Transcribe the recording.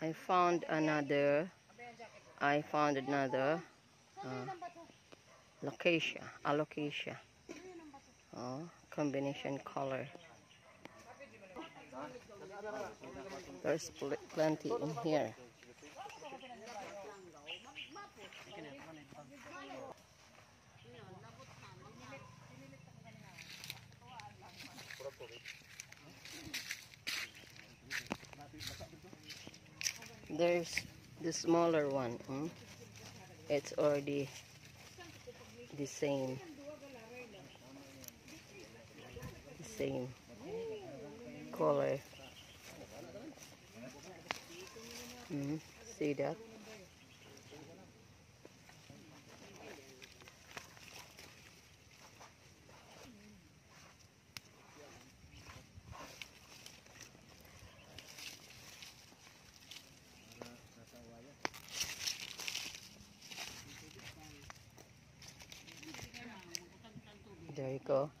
I found another. I found another uh, locatia, alocasia. Oh, combination color. There's pl plenty in here. There's the smaller one. Hmm? It's already the same. The same color. Hmm? See that? There you go.